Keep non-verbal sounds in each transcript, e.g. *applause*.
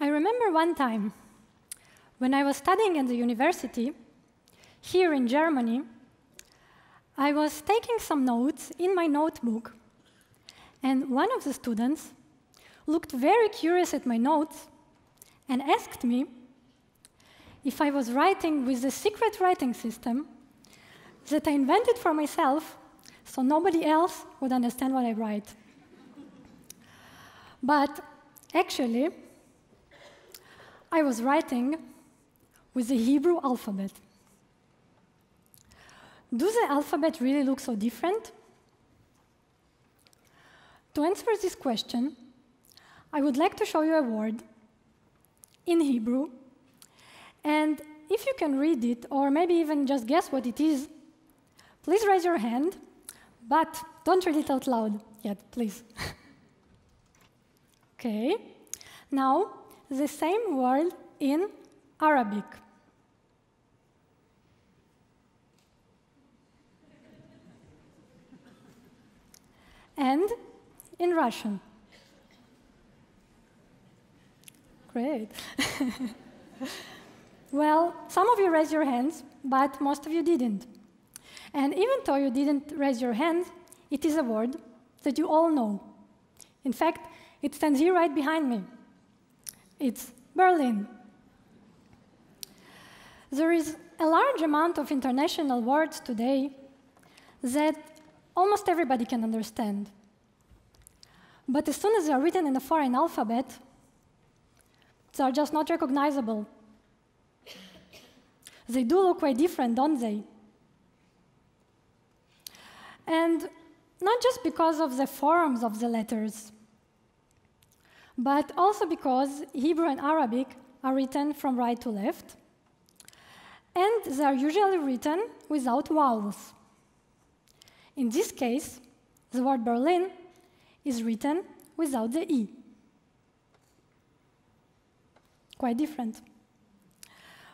I remember one time when I was studying at the university here in Germany, I was taking some notes in my notebook, and one of the students looked very curious at my notes and asked me if I was writing with the secret writing system that I invented for myself so nobody else would understand what I write. but actually, I was writing with the Hebrew alphabet. Do the alphabet really look so different? To answer this question, I would like to show you a word in Hebrew, and if you can read it, or maybe even just guess what it is, please raise your hand, but don't read it out loud yet, please. *laughs* okay, now the same word in Arabic. and in Russian. Great. *laughs* well, some of you raised your hands, but most of you didn't. And even though you didn't raise your hand, it is a word that you all know. In fact, it stands here right behind me. It's Berlin. There is a large amount of international words today that almost everybody can understand. But as soon as they are written in a foreign alphabet, they are just not recognizable. They do look quite different, don't they? And not just because of the forms of the letters, but also because Hebrew and Arabic are written from right to left, and they are usually written without vowels. In this case, the word Berlin is written without the E. Quite different.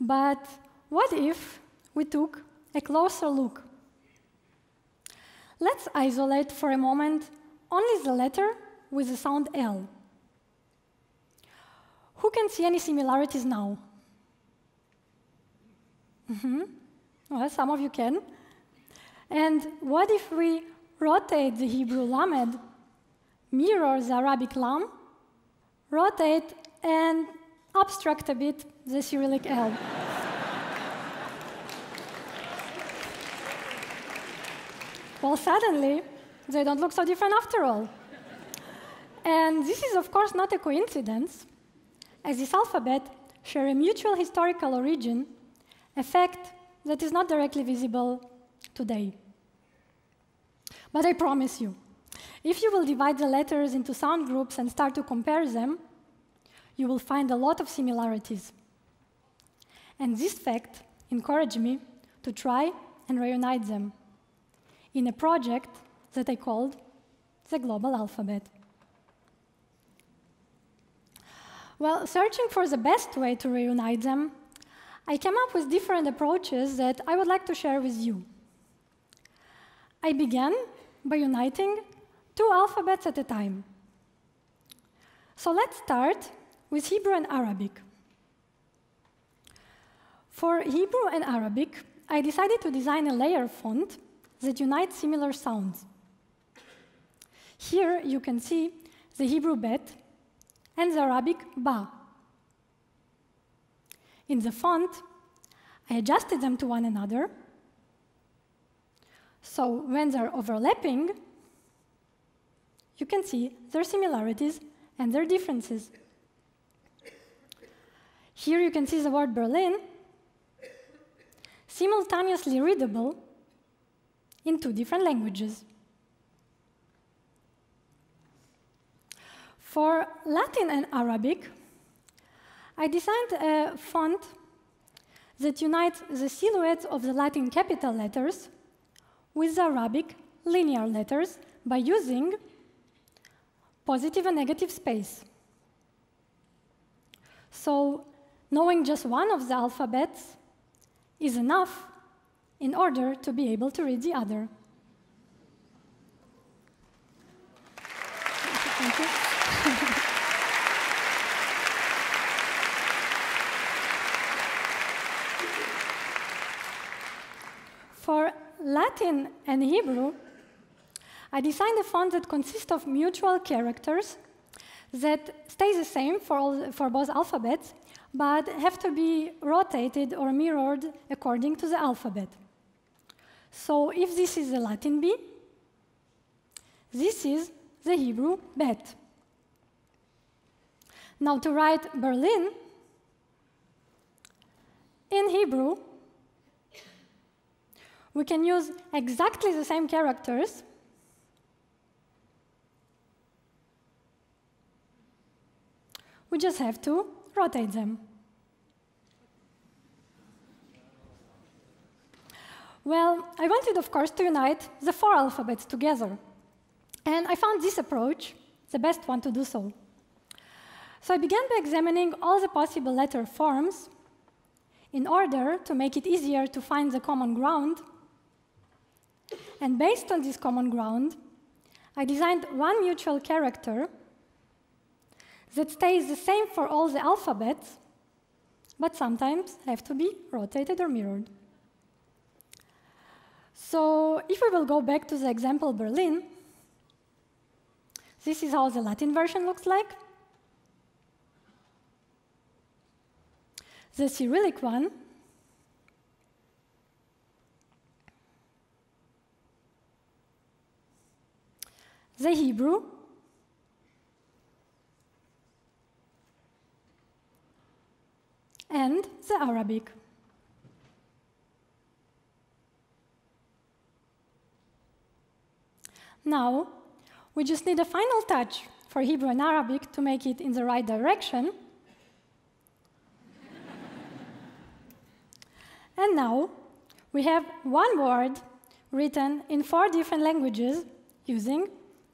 But what if we took a closer look? Let's isolate for a moment only the letter with the sound L. Who can see any similarities now? Mm -hmm. Well, some of you can. And what if we rotate the Hebrew lamed, mirror the Arabic lam, rotate and abstract a bit the Cyrillic L? Well, suddenly, they don't look so different after all. And this is, of course, not a coincidence, as this alphabet share a mutual historical origin, a fact that is not directly visible today. But I promise you, if you will divide the letters into sound groups and start to compare them, you will find a lot of similarities. And this fact encouraged me to try and reunite them in a project that I called the Global Alphabet. Well, searching for the best way to reunite them, I came up with different approaches that I would like to share with you. I began by uniting two alphabets at a time. So let's start with Hebrew and Arabic. For Hebrew and Arabic, I decided to design a layer font that unite similar sounds. Here you can see the Hebrew bet and the Arabic ba. In the font, I adjusted them to one another so when they're overlapping, you can see their similarities and their differences. Here you can see the word Berlin simultaneously readable in two different languages. For Latin and Arabic, I designed a font that unites the silhouettes of the Latin capital letters with the Arabic linear letters by using positive and negative space. So knowing just one of the alphabets is enough in order to be able to read the other. Thank you. For Latin and Hebrew, I designed a font that consists of mutual characters that stay the same for, all, for both alphabets, but have to be rotated or mirrored according to the alphabet. So if this is the Latin B, this is the Hebrew bet. Now to write Berlin, in Hebrew, we can use exactly the same characters We just have to rotate them. Well, I wanted, of course, to unite the four alphabets together. And I found this approach the best one to do so. So I began by examining all the possible letter forms in order to make it easier to find the common ground. And based on this common ground, I designed one mutual character that stays the same for all the alphabets, but sometimes have to be rotated or mirrored. So if we will go back to the example Berlin, this is how the Latin version looks like. The Cyrillic one the Hebrew, and the Arabic. Now, we just need a final touch for Hebrew and Arabic to make it in the right direction. *laughs* and now, we have one word written in four different languages using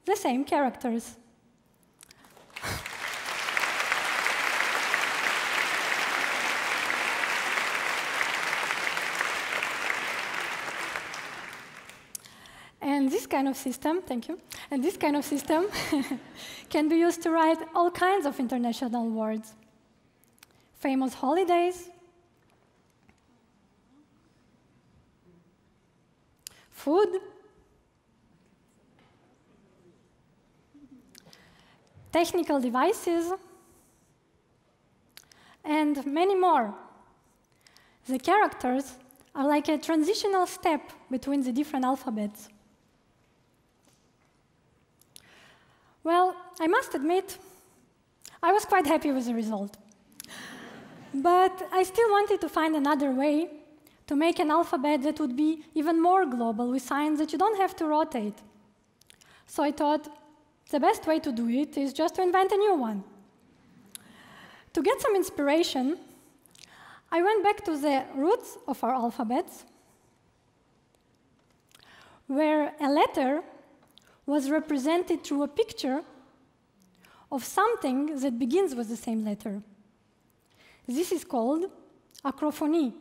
the same characters. And this kind of system, thank you, and this kind of system *laughs* can be used to write all kinds of international words. Famous holidays, food, technical devices, and many more. The characters are like a transitional step between the different alphabets. Well, I must admit, I was quite happy with the result. but I still wanted to find another way to make an alphabet that would be even more global with signs that you don't have to rotate. So I thought the best way to do it is just to invent a new one. To get some inspiration, I went back to the roots of our alphabets, where a letter was represented through a picture of something that begins with the same letter. This is called acrophony.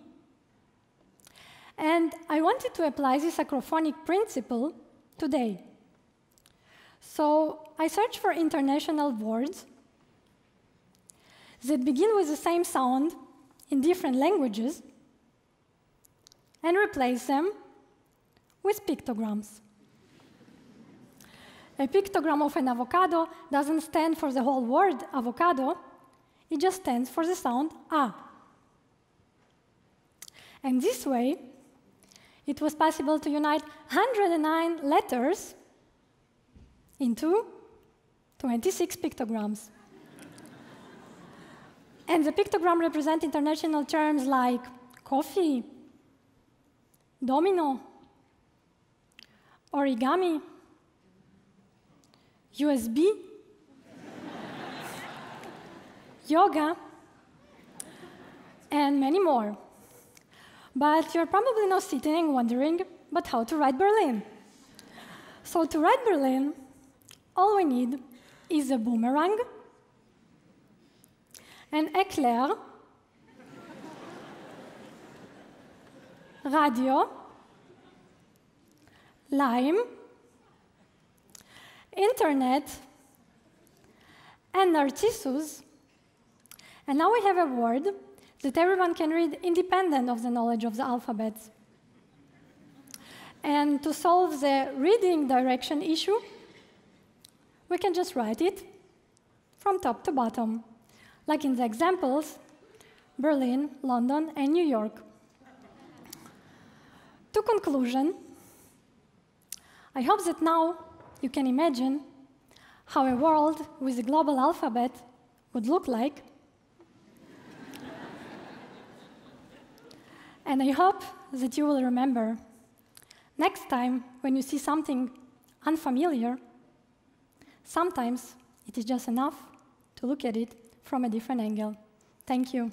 And I wanted to apply this acrophonic principle today. So I searched for international words that begin with the same sound in different languages and replace them with pictograms. A pictogram of an avocado doesn't stand for the whole word avocado, it just stands for the sound A. And this way, it was possible to unite 109 letters into 26 pictograms. and the pictogram represent international terms like coffee, domino, origami, USB, yoga, and many more. But you're probably now sitting wondering, but how to write Berlin? So to write Berlin, all we need is a boomerang, an eclair, radio, lime, internet, and narcissus. And now we have a word that everyone can read independent of the knowledge of the alphabets. And to solve the reading direction issue, we can just write it from top to bottom, like in the examples, Berlin, London, and New York. to conclusion, I hope that now you can imagine how a world with a global alphabet would look like. *laughs* and I hope that you will remember next time when you see something unfamiliar, sometimes it is just enough to look at it from a different angle. Thank you.